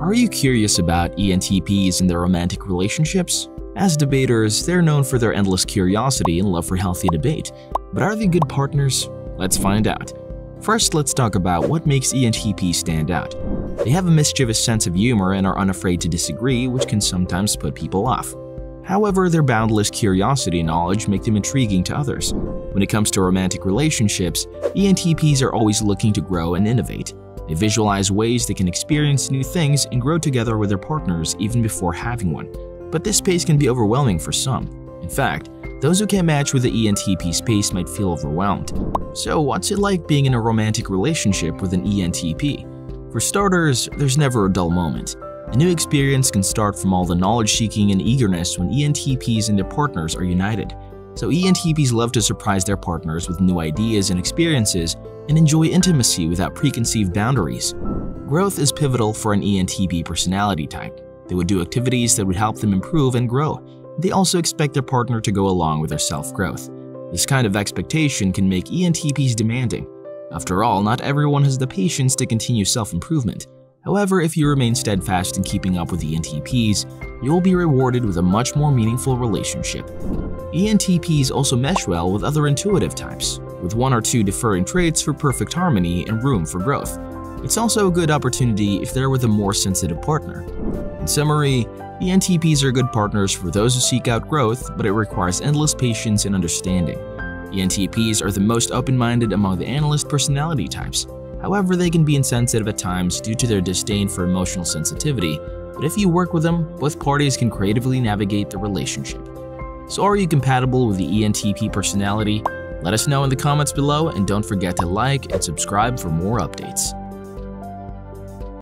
Are you curious about ENTPs and their romantic relationships? As debaters, they're known for their endless curiosity and love for healthy debate. But are they good partners? Let's find out. First, let's talk about what makes ENTPs stand out. They have a mischievous sense of humor and are unafraid to disagree, which can sometimes put people off. However, their boundless curiosity and knowledge make them intriguing to others. When it comes to romantic relationships, ENTPs are always looking to grow and innovate. They visualize ways they can experience new things and grow together with their partners even before having one. But this pace can be overwhelming for some. In fact, those who can't match with the ENTP's pace might feel overwhelmed. So what's it like being in a romantic relationship with an ENTP? For starters, there's never a dull moment. A new experience can start from all the knowledge-seeking and eagerness when ENTPs and their partners are united. So ENTPs love to surprise their partners with new ideas and experiences and enjoy intimacy without preconceived boundaries. Growth is pivotal for an ENTP personality type. They would do activities that would help them improve and grow. They also expect their partner to go along with their self-growth. This kind of expectation can make ENTPs demanding. After all, not everyone has the patience to continue self-improvement. However, if you remain steadfast in keeping up with ENTPs, you will be rewarded with a much more meaningful relationship. ENTPs also mesh well with other intuitive types, with one or two differing traits for perfect harmony and room for growth. It's also a good opportunity if they're with a more sensitive partner. In summary, ENTPs are good partners for those who seek out growth, but it requires endless patience and understanding. ENTPs are the most open-minded among the analyst personality types. However, they can be insensitive at times due to their disdain for emotional sensitivity, but if you work with them, both parties can creatively navigate the relationship. So are you compatible with the ENTP personality? Let us know in the comments below and don't forget to like and subscribe for more updates.